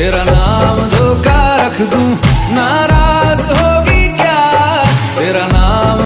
तेरा नाम धोखा रख दूँ नारा